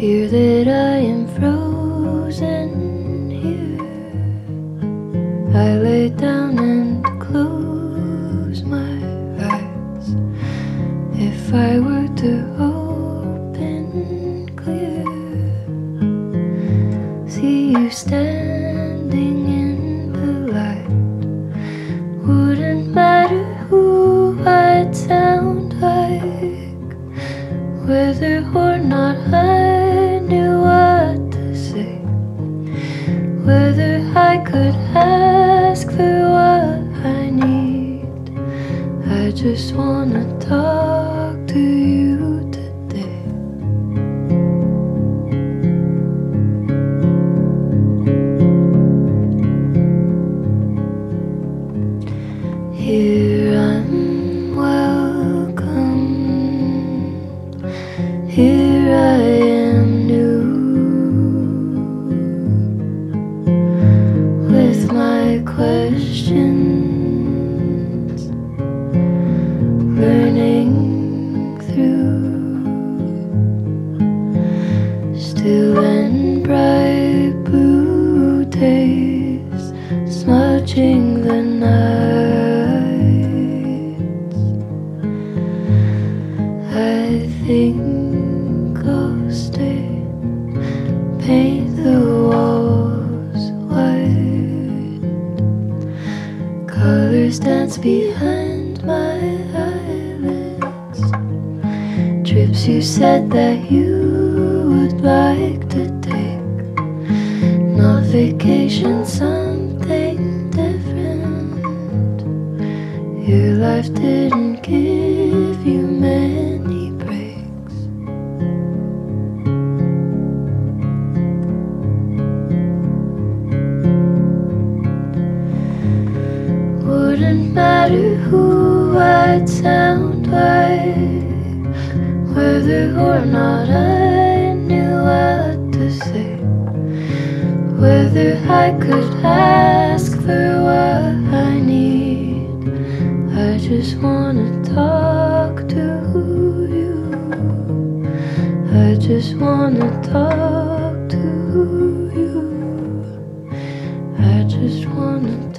Fear that I am frozen here. I lay down and close my eyes. If I were to open clear, see you standing in the light. Wouldn't matter who I'd sound like, whether or not I. I just wanna talk to you today. Here I'm welcome. Here I am new with my questions, the walls white. Colors dance behind my eyelids. Trips you said that you would like to take. Not vacation, something different. Your life didn't give wouldn't matter who I'd sound like, whether or not I knew what to say, whether I could ask for what I need. I just wanna talk to you. I just wanna talk to you. I just wanna.